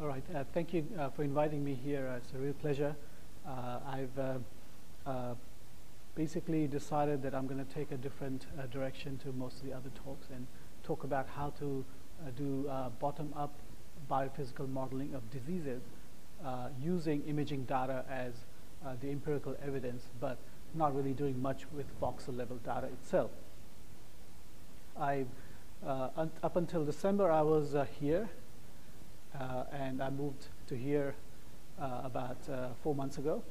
All right, uh, thank you uh, for inviting me here. Uh, it's a real pleasure. Uh, I've uh, uh, basically decided that I'm going to take a different direction to most of the other talks and talk about how to do bottom-up biophysical modeling of diseases using imaging data as the empirical evidence, but not really doing much with voxel level data itself. I, up until December, I was here and I moved to here uh, about uh, four months ago.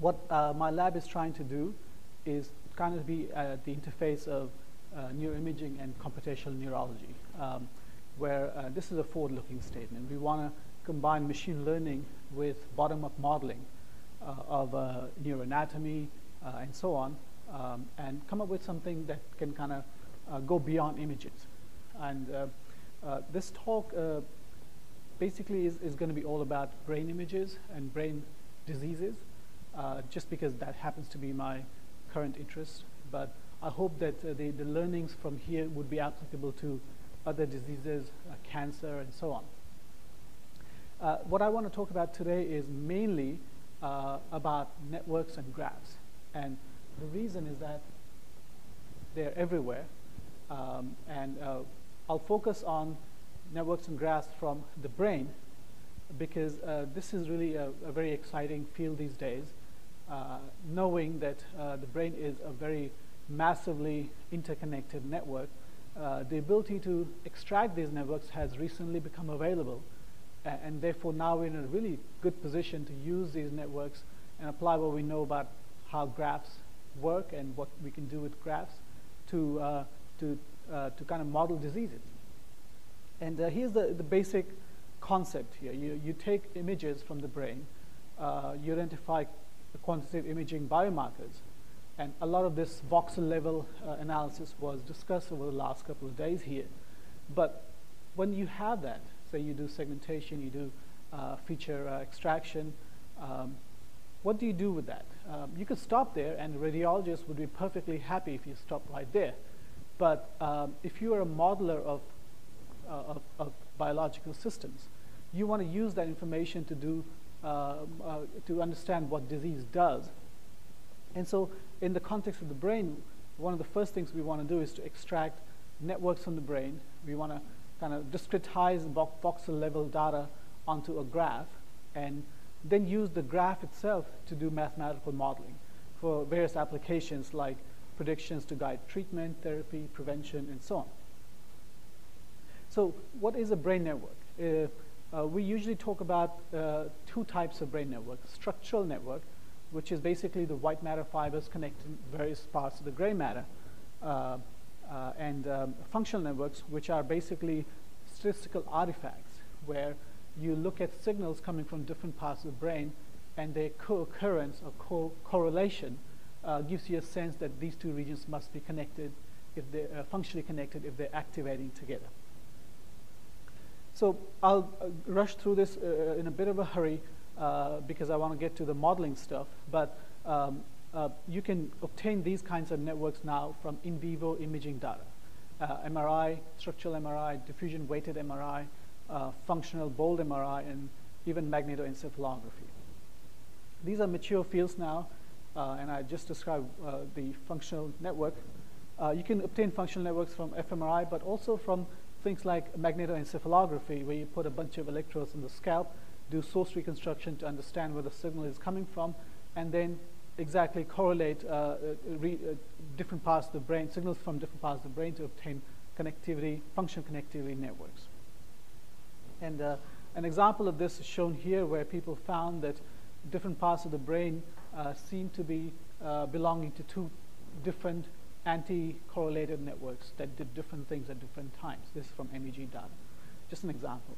what my lab is trying to do is kind of be at the interface of neuroimaging and computational neurology, um, where this is a forward-looking statement. We want to combine machine learning with bottom-up modeling uh, of uh, neuroanatomy uh, and so on, um, and come up with something that can kind of go beyond images. And uh, this talk uh, basically is, is going to be all about brain images and brain diseases, uh, just because that happens to be my current interest. But I hope that uh, the, the learnings from here would be applicable to other diseases, uh, cancer, and so on. What I want to talk about today is mainly about networks and graphs. And the reason is that they're everywhere. Um, and I'll focus on networks and graphs from the brain because uh, this is really a, a, very exciting field these days, uh, knowing that uh, the brain is a very massively interconnected network. Uh, the ability to extract these networks has recently become available, and therefore now we're in a really good position to use these networks and apply what we know about how graphs work and what we can do with graphs to, uh, to uh, to kind of model diseases. And uh, here's the, the basic concept here. You, you take images from the brain, uh, you identify quantitative imaging biomarkers, and a lot of this voxel level uh, analysis was discussed over the last couple of days here. But when you have that, say you do segmentation, you do uh, feature uh, extraction, um, what do you do with that? Um, you could stop there, and the radiologist would be perfectly happy if you stop right there. But um, if you are a modeler of, uh, of, of, biological systems, you want to use that information to do uh, uh, to understand what disease does. And so, in the context of the brain, one of the first things we want to do is to extract networks from the brain. We want to kind of discretize voxel level data onto a graph and then use the graph itself to do mathematical modeling for various applications like predictions to guide treatment, therapy, prevention, and so on. So what is a brain network? Uh, uh, we usually talk about uh, two types of brain network. Structural network, which is basically the white matter fibers connecting various parts of the gray matter, uh, uh, and um, functional networks, which are basically statistical artifacts, where you look at signals coming from different parts of the brain and their co-occurrence or co-correlation uh, gives you a sense that these two regions must be connected if they're uh, functionally connected if they're activating together. So I'll uh, rush through this uh, in a bit of a hurry uh, because I want to get to the modeling stuff, but um, uh, you can obtain these kinds of networks now from in vivo imaging data. MRI, structural MRI, diffusion weighted MRI, functional bold MRI, and even magnetoencephalography. These are mature fields now, uh, and I just described uh, the functional network. Uh, you can obtain functional networks from fMRI, but also from things like magnetoencephalography, where you put a bunch of electrodes in the scalp, do source reconstruction to understand where the signal is coming from, and then exactly correlate uh, uh, re, uh, different parts of the brain, signals from different parts of the brain to obtain connectivity, function connectivity networks. And an example of this is shown here where people found that different parts of the brain uh, seem to be uh, belonging to two different anti-correlated networks that did different things at different times. This is from MEG data. Just an example.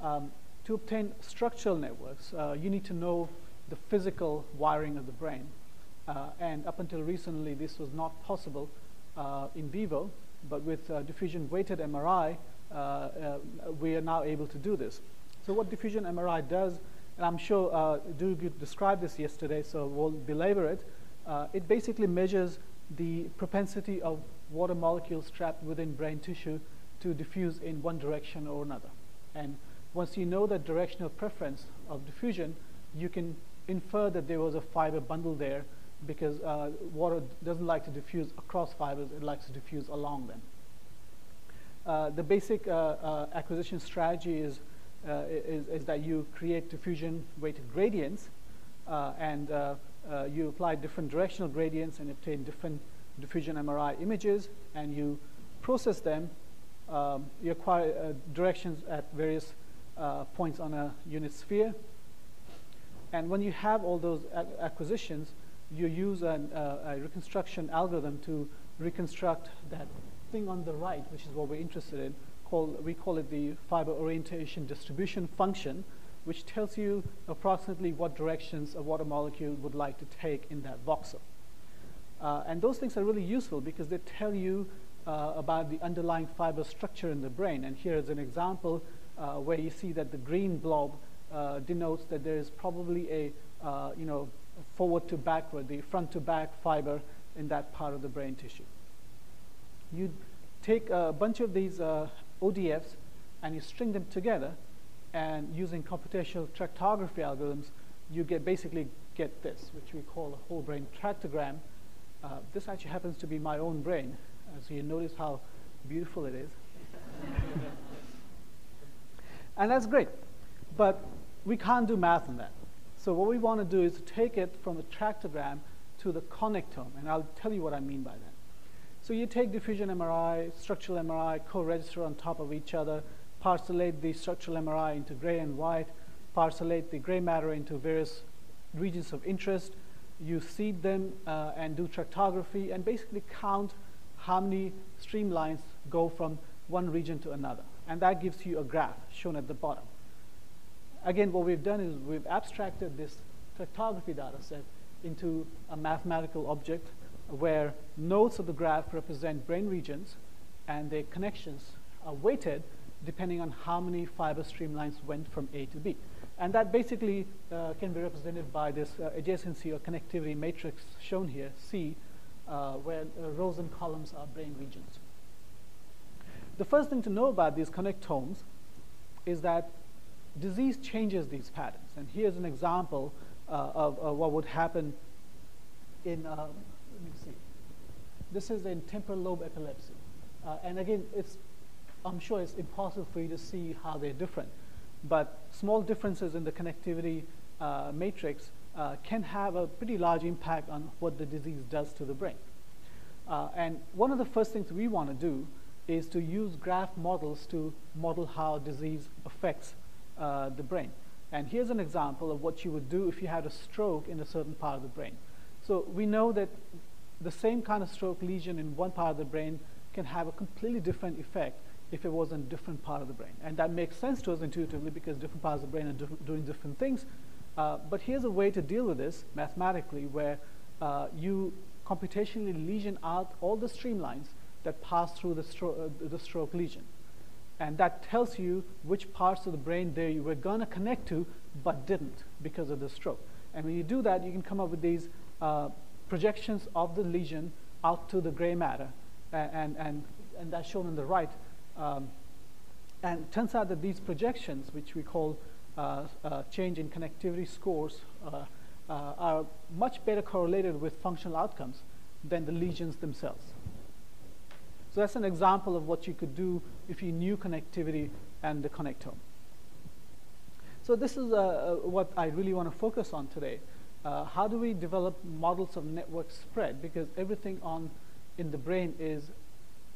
Um, to obtain structural networks, uh, you need to know the physical wiring of the brain. Uh, and up until recently, this was not possible uh, in vivo, but with diffusion-weighted MRI, we are now able to do this. So what diffusion MRI does and I'm sure uh, described this yesterday, so we'll belabor it. Uh, it basically measures the propensity of water molecules trapped within brain tissue to diffuse in one direction or another. And once you know the directional preference of diffusion, you can infer that there was a fiber bundle there because uh, water doesn't like to diffuse across fibers, it likes to diffuse along them. Uh, the basic uh, uh acquisition strategy is, is, is, that you create diffusion weighted gradients uh, and you apply different directional gradients and obtain different diffusion MRI images and you process them. Um, you acquire directions at various points on a unit sphere. And when you have all those acquisitions, you use an, uh, a reconstruction algorithm to reconstruct that thing on the right, which is what we're interested in. Called, we call it the fiber orientation distribution function, which tells you approximately what directions a water molecule would like to take in that voxel. Uh, and those things are really useful because they tell you uh, about the underlying fiber structure in the brain. And here is an example uh, where you see that the green blob uh, denotes that there is probably a, uh, you know, forward to backward, the front to back fiber in that part of the brain tissue. You take a bunch of these uh, ODFs and you string them together and using computational tractography algorithms, you get basically get this, which we call a whole brain tractogram. Uh, this actually happens to be my own brain, uh, so you notice how beautiful it is. and that's great, but we can't do math on that. So what we want to do is to take it from the tractogram to the connectome, and I'll tell you what I mean by that. So you take diffusion MRI, structural MRI, co-register on top of each other, parcellate the structural MRI into gray and white, parcellate the gray matter into various regions of interest, you seed them uh, and do tractography and basically count how many streamlines go from one region to another. And that gives you a graph shown at the bottom again, what we've done is we've abstracted this tractography data set into a mathematical object where nodes of the graph represent brain regions and their connections are weighted depending on how many fiber streamlines went from A to B. And that basically uh, can be represented by this uh, adjacency or connectivity matrix shown here, C, uh, where uh, rows and columns are brain regions. The first thing to know about these connectomes is that disease changes these patterns. And here's an example uh, of, of, what would happen in, This is in temporal lobe epilepsy. Uh, and again, it's, I'm sure it's impossible for you to see how they're different. But small differences in the connectivity uh, matrix uh, can have a pretty large impact on what the disease does to the brain. Uh, and one of the first things we want to do is to use graph models to model how disease affects uh, the brain. And here's an example of what you would do if you had a stroke in a certain part of the brain. So we know that the same kind of stroke lesion in one part of the brain can have a completely different effect if it was in a different part of the brain. And that makes sense to us intuitively because different parts of the brain are diff doing different things. Uh, but here's a way to deal with this mathematically where uh, you computationally lesion out all the streamlines that pass through the, stro uh, the stroke lesion. And that tells you which parts of the brain there you were going to connect to but didn't because of the stroke. And when you do that, you can come up with these uh, projections of the lesion out to the gray matter. And, and, and that's shown on the right. Um, and it turns out that these projections, which we call uh, uh, change in connectivity scores, uh, uh, are much better correlated with functional outcomes than the lesions themselves. So that's an example of what you could do if you knew connectivity and the connectome. So this is uh, uh, what I really want to focus on today. Uh, how do we develop models of network spread? Because everything on in the brain is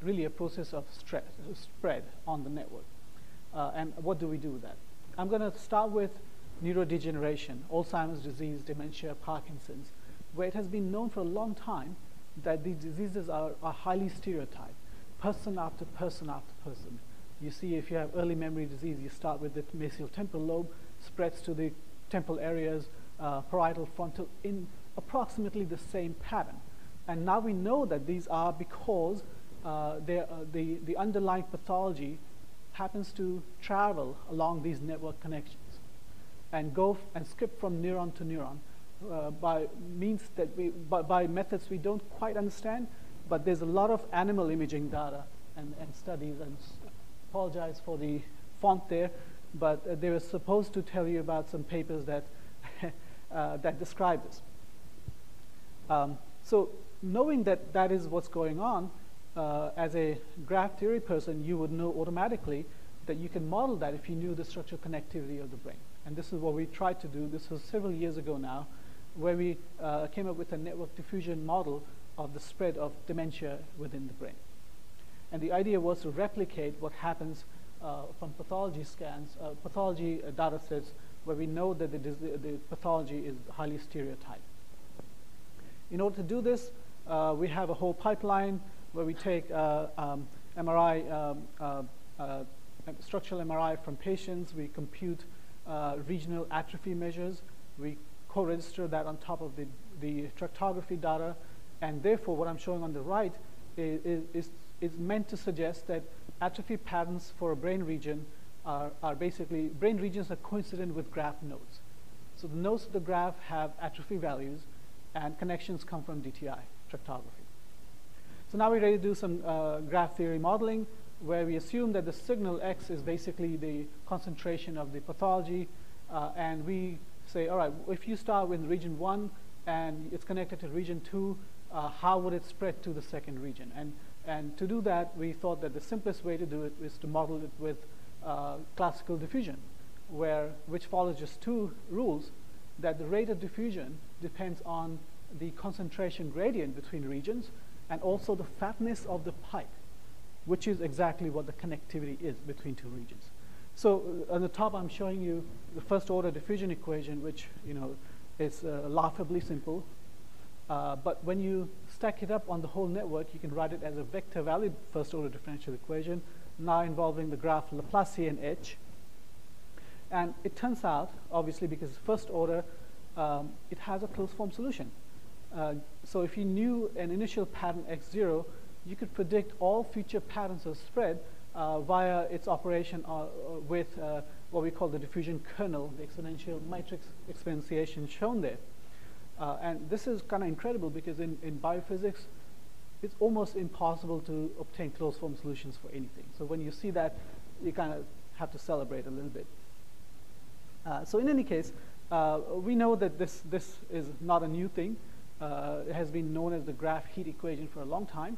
really a process of spread on the network. Uh, and what do we do with that? I'm going to start with neurodegeneration, Alzheimer's disease, dementia, Parkinson's, where it has been known for a long time that these diseases are, are highly stereotyped person after person after person. You see, if you have early memory disease, you start with the mesial temporal lobe, spreads to the temporal areas, uh, parietal frontal, in approximately the same pattern. And now we know that these are because uh, uh, the, the underlying pathology happens to travel along these network connections and go and skip from neuron to neuron uh, by means that we, by, by methods we don't quite understand, but there's a lot of animal imaging data and, and studies. And apologize for the font there, but uh, they were supposed to tell you about some papers that, that describe this. Um, so knowing that that is what's going on, uh, as a graph theory person, you would know automatically that you can model that if you knew the structural connectivity of the brain. And this is what we tried to do. This was several years ago now, where we uh, came up with a network diffusion model of the spread of dementia within the brain. And the idea was to replicate what happens uh, from pathology scans, uh, pathology uh, data sets, where we know that the, the pathology is highly stereotyped. In order to do this, uh, we have a whole pipeline where we take uh, um, MRI, um, uh, structural MRI from patients, we compute regional atrophy measures, we co-register that on top of the, the tractography data, and therefore what I'm showing on the right is, is, is meant to suggest that atrophy patterns for a brain region are, are basically, brain regions are coincident with graph nodes. So the nodes of the graph have atrophy values, and connections come from DTI, tractography. So now we're ready to do some uh, graph theory modeling, where we assume that the signal X is basically the concentration of the pathology, uh, and we say, all right, if you start with region 1 and it's connected to region 2, uh, how would it spread to the second region? And, and to do that, we thought that the simplest way to do it is to model it with uh, classical diffusion, where, which follows just two rules, that the rate of diffusion depends on the concentration gradient between regions and also the fatness of the pipe, which is exactly what the connectivity is between two regions. So uh, on the top, I'm showing you the first order diffusion equation, which you know is uh, laughably simple. Uh, but when you stack it up on the whole network, you can write it as a vector valued first order differential equation, now involving the graph Laplacian H. And it turns out, obviously, because it's first order, um, it has a closed form solution. Uh, so if you knew an initial pattern x0, you could predict all future patterns of spread uh, via its operation uh, with uh, what we call the diffusion kernel, the exponential matrix exponentiation shown there. Uh, and this is kind of incredible because in, in biophysics, it's almost impossible to obtain closed form solutions for anything. So when you see that, you kind of have to celebrate a little bit. Uh, so in any case, uh, we know that this, this is not a new thing. Uh, it has been known as the graph heat equation for a long time.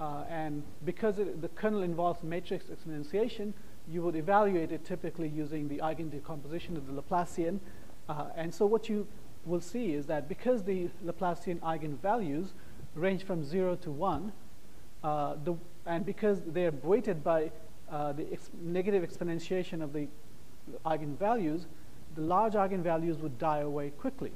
Uh, and because it, the kernel involves matrix exponentiation, you would evaluate it typically using the eigen decomposition of the Laplacian. Uh, and so what you will see is that because the Laplacian eigenvalues range from 0 to 1, uh, the, and because they're weighted by uh, the ex negative exponentiation of the eigenvalues, the large eigenvalues would die away quickly,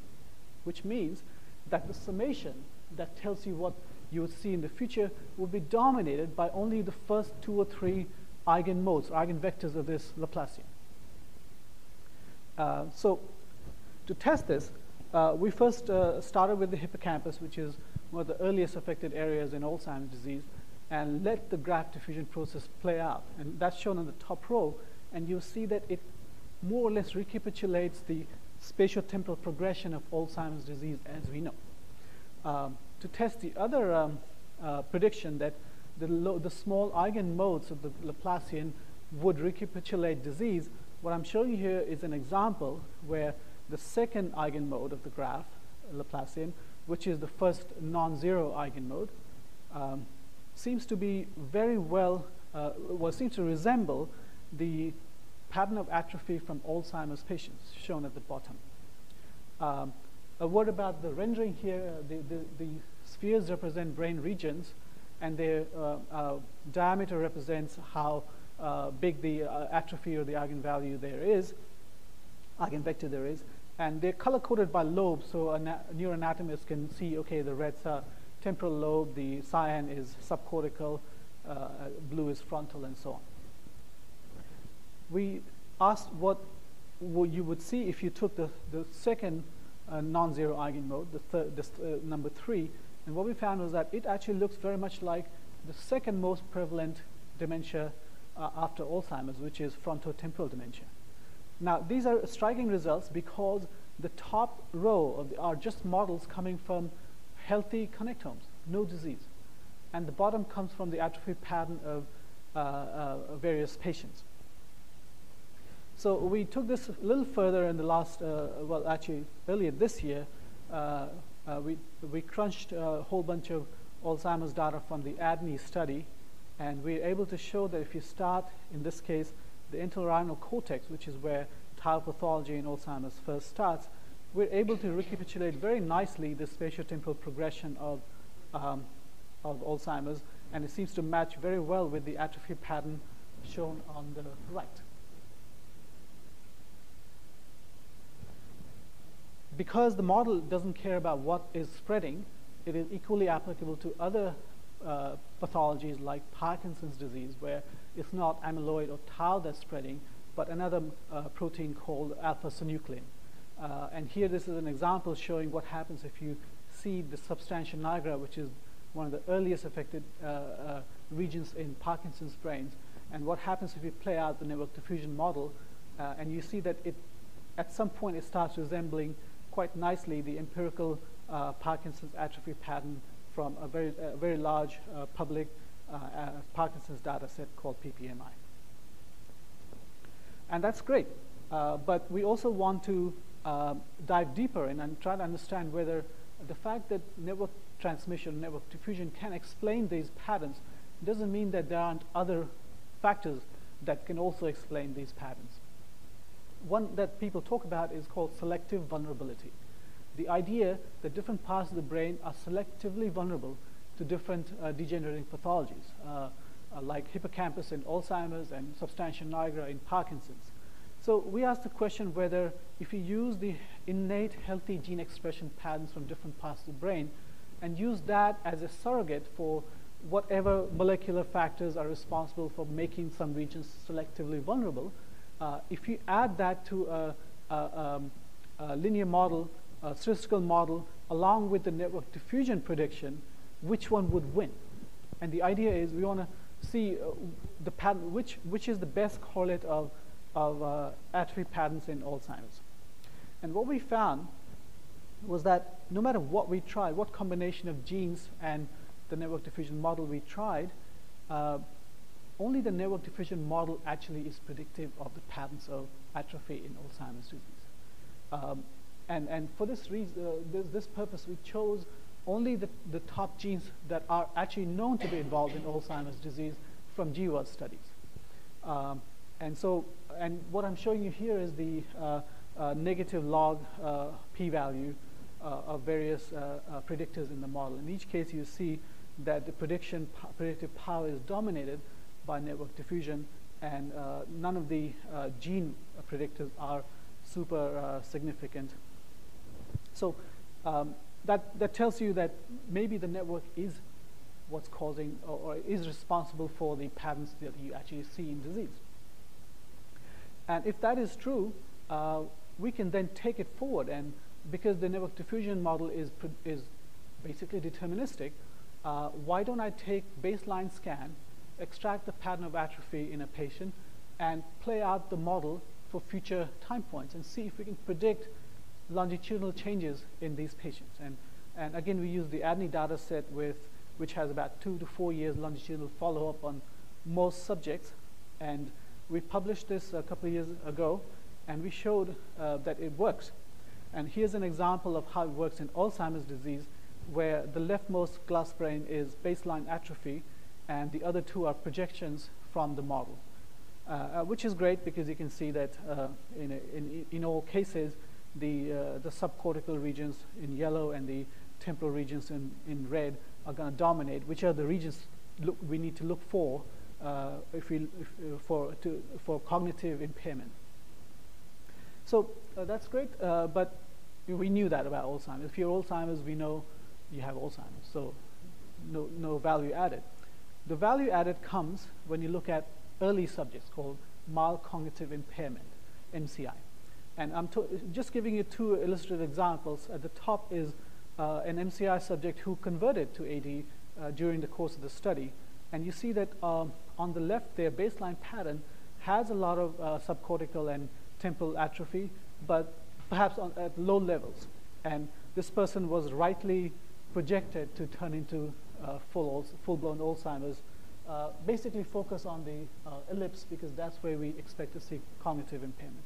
which means that the summation that tells you what you would see in the future will be dominated by only the first two or three eigenmodes, or eigenvectors of this Laplacian. Uh, so to test this, uh, we first uh, started with the hippocampus, which is one of the earliest affected areas in Alzheimer's disease, and let the graph diffusion process play out. And that's shown on the top row, and you'll see that it more or less recapitulates the spatiotemporal progression of Alzheimer's disease as we know. Um, to test the other um, uh, prediction that the, the small eigenmodes of the Laplacian would recapitulate disease, what I'm showing you here is an example where the second eigenmode of the graph, Laplacian, which is the first non-zero eigenmode, um, seems to be very well, uh, well, seems to resemble the pattern of atrophy from Alzheimer's patients shown at the bottom. Um, a word about the rendering here, the, the, the spheres represent brain regions, and their uh, uh, diameter represents how uh, big the uh, atrophy or the eigenvalue there is, eigenvector there is. And they're color-coded by lobe, so a neuroanatomist can see, okay, the red's are temporal lobe, the cyan is subcortical, uh, blue is frontal, and so on. We asked what you would see if you took the, the second uh, non-zero eigenmode, the, third, this, uh, number three, and what we found was that it actually looks very much like the second most prevalent dementia uh, after Alzheimer's, which is frontotemporal dementia. Now, these are striking results because the top row of the, are just models coming from healthy connectomes, no disease. And the bottom comes from the atrophy pattern of uh, uh, various patients. So we took this a little further in the last, uh, well, actually earlier this year, we, we crunched a whole bunch of Alzheimer's data from the ADNI study, and we are able to show that if you start, in this case, the entorhinal cortex, which is where tau pathology in Alzheimer's first starts, we're able to recapitulate very nicely the spatiotemporal progression of, um, of Alzheimer's, and it seems to match very well with the atrophy pattern shown on the right. Because the model doesn't care about what is spreading, it is equally applicable to other uh, pathologies like Parkinson's disease, where it's not amyloid or tau that's spreading, but another uh, protein called alpha-synuclein. Uh, and here this is an example showing what happens if you see the substantia nigra, which is one of the earliest affected uh, uh, regions in Parkinson's brains. And what happens if you play out the network diffusion model, and you see that it, at some point it starts resembling quite nicely the empirical Parkinson's atrophy pattern from a very, very large uh, public Parkinson's data set called PPMI. And that's great. but we also want to uh, dive deeper and try to understand whether the fact that network transmission, network diffusion can explain these patterns doesn't mean that there aren't other factors that can also explain these patterns. One that people talk about is called selective vulnerability. The idea that different parts of the brain are selectively vulnerable to different uh, degenerating pathologies, uh, uh, like hippocampus in Alzheimer's and substantia nigra in Parkinson's. So we asked the question whether if you use the innate healthy gene expression patterns from different parts of the brain and use that as a surrogate for whatever molecular factors are responsible for making some regions selectively vulnerable, uh, if you add that to a, a, um, a, linear model, a statistical model, along with the network diffusion prediction, which one would win? And the idea is we want to see uh, the pattern, which, which is the best correlate of of uh, atrophy patterns in Alzheimer's. And what we found was that no matter what we tried, what combination of genes and the network diffusion model we tried, uh, only the network diffusion model actually is predictive of the patterns of atrophy in Alzheimer's disease. Um, and, and for this reason, uh, this, this, purpose, we chose only the, the top genes that are actually known to be involved in Alzheimer's disease from GWAS studies. Um, and so, and what I'm showing you here is the uh, uh, negative log uh, p-value uh, of various uh, uh, predictors in the model. In each case, you see that the prediction predictive power is dominated by network diffusion, and none of the gene predictors are super significant. So um, that, that tells you that maybe the network is what's causing or, or is responsible for the patterns that you actually see in disease. And if that is true, uh, we can then take it forward. And because the network diffusion model is, is basically deterministic, uh, why don't I take baseline scan, extract the pattern of atrophy in a patient, and play out the model for future time points and see if we can predict longitudinal changes in these patients. And, and again, we use the ADNI data set with, which has about two to four years longitudinal follow-up on most subjects. And we published this a couple of years ago, and we showed uh, that it works. And here's an example of how it works in Alzheimer's disease, where the leftmost glass brain is baseline atrophy, and the other two are projections from the model, uh, uh, which is great because you can see that uh, in, in, in, all cases, the, uh, the subcortical regions in yellow and the temporal regions in, in red are going to dominate, which are the regions look, we need to look for uh, if we, if, uh, for, to, for cognitive impairment. So uh, that's great, but we knew that about Alzheimer's. If you're Alzheimer's, we know you have Alzheimer's, so no, no value added. The value added comes when you look at early subjects called mild cognitive impairment, MCI. And I'm just giving you two illustrative examples. At the top is uh, an MCI subject who converted to AD uh, during the course of the study. And you see that um, on the left, their baseline pattern has a lot of uh, subcortical and temporal atrophy, but perhaps on, at low levels. And this person was rightly projected to turn into uh, full, full-blown Alzheimer's uh, basically focus on the uh, ellipse because that's where we expect to see cognitive impairment.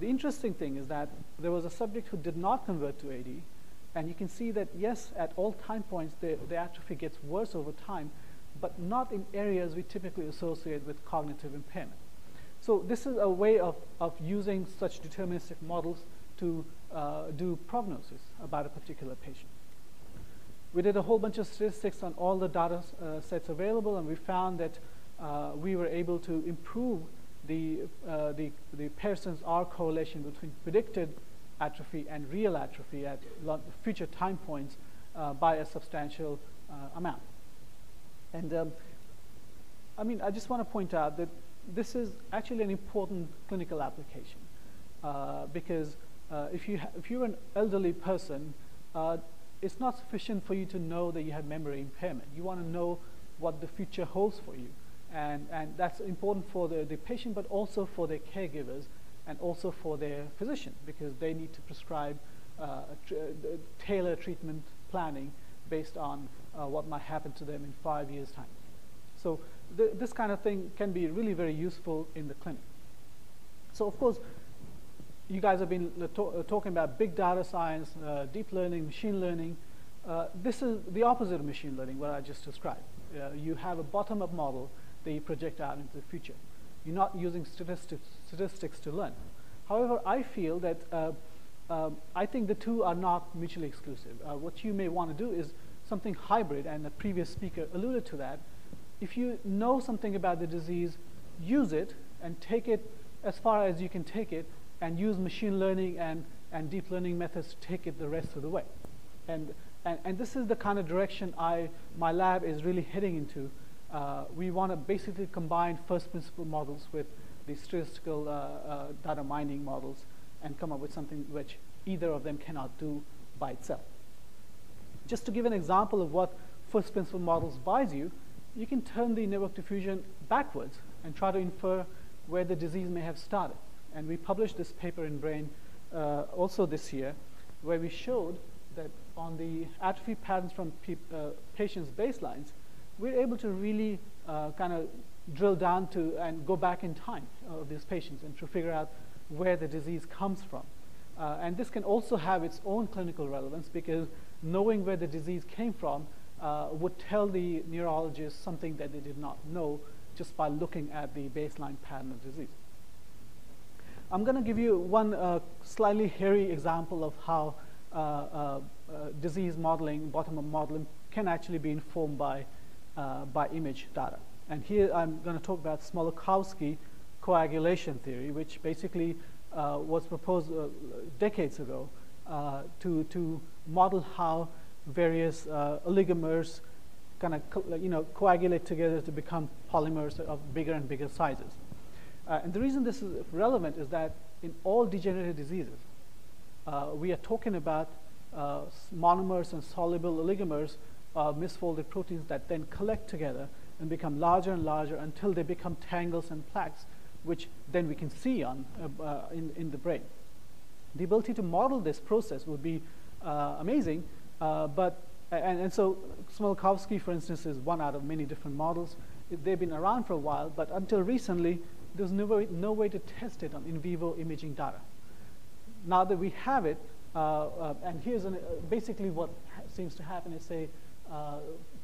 The interesting thing is that there was a subject who did not convert to AD, and you can see that, yes, at all time points, the, the atrophy gets worse over time, but not in areas we typically associate with cognitive impairment. So this is a way of, of using such deterministic models to uh, do prognosis about a particular patient. We did a whole bunch of statistics on all the data uh, sets available, and we found that uh, we were able to improve the, uh, the, the correlation between predicted atrophy and real atrophy at future time points uh, by a substantial uh, amount. And um, I mean, I just want to point out that this is actually an important clinical application uh, because if, you if you're an elderly person, it's not sufficient for you to know that you have memory impairment. You want to know what the future holds for you. And, and that's important for the, the patient, but also for their caregivers and also for their physician because they need to prescribe uh, tr tailor treatment planning based on uh, what might happen to them in five years' time. So th this kind of thing can be really very useful in the clinic. So of course, you guys have been uh, uh, talking about big data science, uh, deep learning, machine learning. Uh, this is the opposite of machine learning, what I just described. Uh, you have a bottom-up model project out into the future. You're not using statistics, statistics to learn. However, I feel that uh, um, I think the two are not mutually exclusive. what you may want to do is something hybrid, and the previous speaker alluded to that. If you know something about the disease, use it and take it as far as you can take it and use machine learning and, and deep learning methods to take it the rest of the way. And, and, and this is the kind of direction I, my lab is really heading into. Uh, we want to basically combine first principle models with the statistical uh, uh, data mining models and come up with something which either of them cannot do by itself. Just to give an example of what first principle models buys you, you can turn the network diffusion backwards and try to infer where the disease may have started. And we published this paper in Brain uh, also this year, where we showed that on the atrophy patterns from uh, patients' baselines, we're able to really uh, kind of drill down to and go back in time of these patients and to figure out where the disease comes from. Uh, and this can also have its own clinical relevance because knowing where the disease came from uh, would tell the neurologist something that they did not know just by looking at the baseline pattern of disease. I'm going to give you one uh, slightly hairy example of how uh, uh, disease modeling, bottom-up modeling, can actually be informed by, uh, by image data. And here I'm going to talk about Smoluchowski coagulation theory, which basically uh, was proposed uh, decades ago to, to model how various oligomers kind of you know, coagulate together to become polymers of bigger and bigger sizes. Uh, and the reason this is relevant is that in all degenerative diseases, uh, we are talking about uh, monomers and soluble oligomers of misfolded proteins that then collect together and become larger and larger until they become tangles and plaques, which then we can see on, uh, uh, in, in the brain. The ability to model this process would be uh, amazing, but and, and so Smoluchowski, for instance, is one out of many different models. They've been around for a while, but until recently, there's no way, no way to test it on in vivo imaging data. Now that we have it, uh, uh, and here's an, uh, basically what seems to happen is say uh,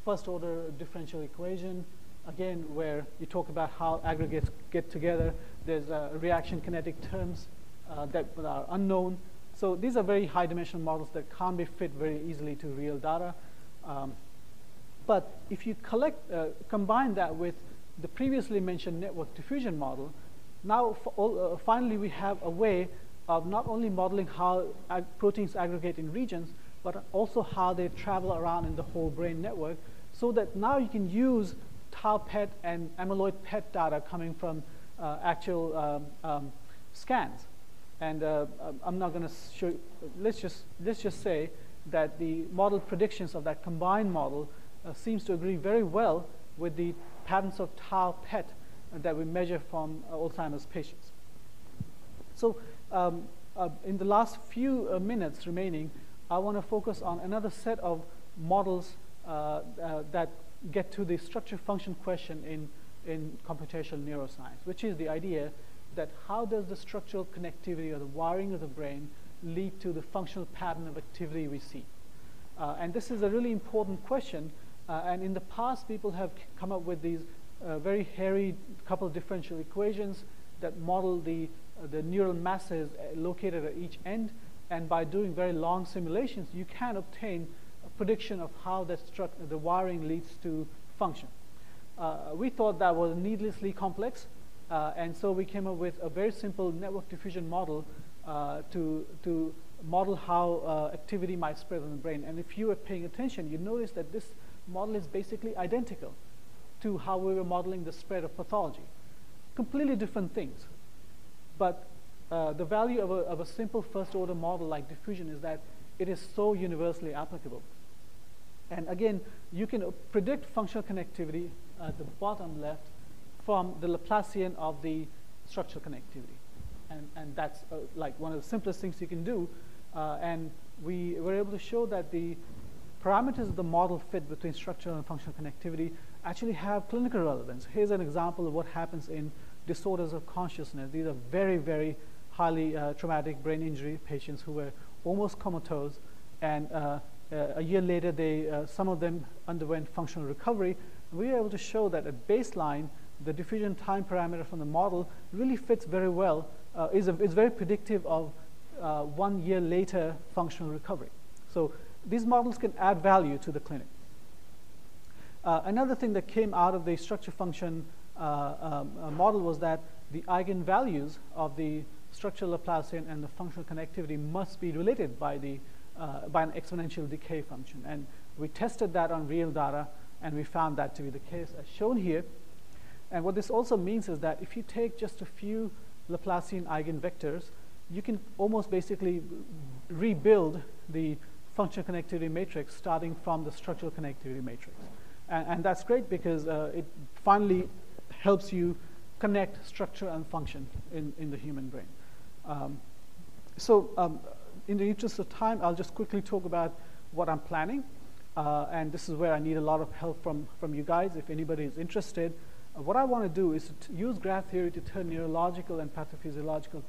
first order differential equation, again, where you talk about how aggregates get together. There's uh, reaction kinetic terms uh, that are unknown. So these are very high dimensional models that can't be fit very easily to real data. Um, but if you collect, combine that with the previously mentioned network diffusion model, now all, uh, finally we have a way of not only modeling how ag proteins aggregate in regions, but also how they travel around in the whole brain network so that now you can use tau PET and amyloid PET data coming from uh, actual um, um, scans. And uh, um, I'm not going to show, let's just, let's just say that the model predictions of that combined model uh, seems to agree very well with the patterns of tau PET that we measure from uh, Alzheimer's patients. So um, uh, in the last few uh, minutes remaining, I want to focus on another set of models uh, uh, that get to the structure function question in, in computational neuroscience, which is the idea that how does the structural connectivity or the wiring of the brain lead to the functional pattern of activity we see? Uh, and this is a really important question. Uh, and in the past, people have come up with these uh, very hairy couple of differential equations that model the, uh, the neural masses located at each end. And by doing very long simulations, you can obtain a prediction of how that the wiring leads to function. Uh, we thought that was needlessly complex. and so we came up with a very simple network diffusion model to, to model how uh, activity might spread in the brain. And if you are paying attention, you notice that this model is basically identical to how we were modeling the spread of pathology. Completely different things. But uh, the value of a, of a simple first order model like diffusion is that it is so universally applicable. And again, you can predict functional connectivity at the bottom left from the Laplacian of the structural connectivity. And, and that's uh, like one of the simplest things you can do uh, and we were able to show that the parameters of the model fit between structural and functional connectivity actually have clinical relevance. Here's an example of what happens in disorders of consciousness. These are very, very highly uh, traumatic brain injury patients who were almost comatose, and uh, uh, a year later, they, uh, some of them underwent functional recovery. We were able to show that at baseline, the diffusion time parameter from the model really fits very well, uh, is, a, is very predictive of one year later functional recovery. So these models can add value to the clinic. Uh, another thing that came out of the structure function uh, um, uh, model was that the eigenvalues of the structural Laplacian and the functional connectivity must be related by, the, uh, by an exponential decay function. And we tested that on real data, and we found that to be the case as shown here. And what this also means is that if you take just a few Laplacian eigenvectors you can almost basically rebuild the functional connectivity matrix starting from the structural connectivity matrix. And, and that's great because uh, it finally helps you connect structure and function in, in the human brain. Um, so um, in the interest of time, I'll just quickly talk about what I'm planning. Uh, and this is where I need a lot of help from, from you guys if anybody is interested. Uh, what I want to do is to use graph theory to turn neurological and pathophysiological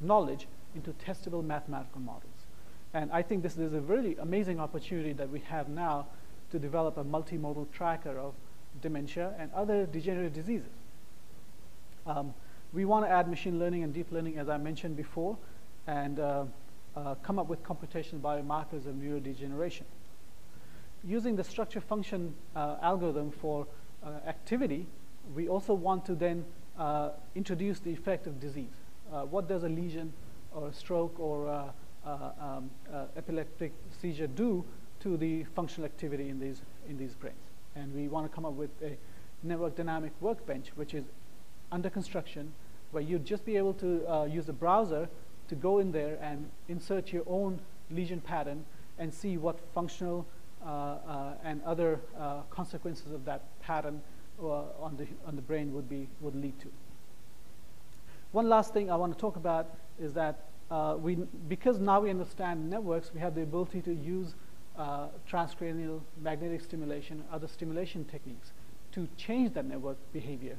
knowledge into testable mathematical models. And I think this is a really amazing opportunity that we have now to develop a multimodal tracker of dementia and other degenerative diseases. Um, we want to add machine learning and deep learning, as I mentioned before, and uh, uh, come up with computational biomarkers of neurodegeneration. Using the structure function uh, algorithm for uh, activity, we also want to then uh, introduce the effect of disease what does a lesion or a stroke or um, epileptic seizure do to the functional activity in these, in these brains. And we want to come up with a network dynamic workbench, which is under construction, where you'd just be able to uh, use a browser to go in there and insert your own lesion pattern and see what functional uh, uh, and other uh, consequences of that pattern uh, on, the, on the brain would, be, would lead to. One last thing I want to talk about is that we, because now we understand networks, we have the ability to use uh, transcranial magnetic stimulation, other stimulation techniques to change that network behavior.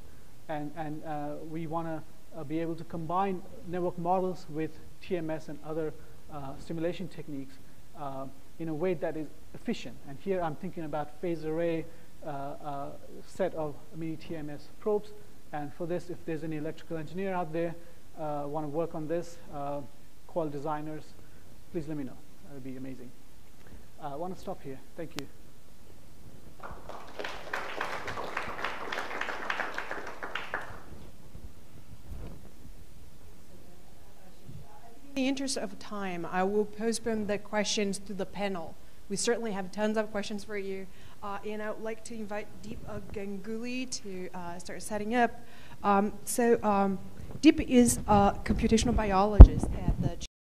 And, and uh, we want to uh, be able to combine network models with TMS and other uh, stimulation techniques uh, in a way that is efficient. And here I'm thinking about phase array set of mini TMS probes and for this, if there's any electrical engineer out there uh, want to work on this, uh, coil designers, please let me know. That would be amazing. Uh, I want to stop here. Thank you. In the interest of time, I will postpone the questions to the panel. We certainly have tons of questions for you. Uh, and I would like to invite Deep Ganguli to uh, start setting up. Um, so um, Deep is a computational biologist at the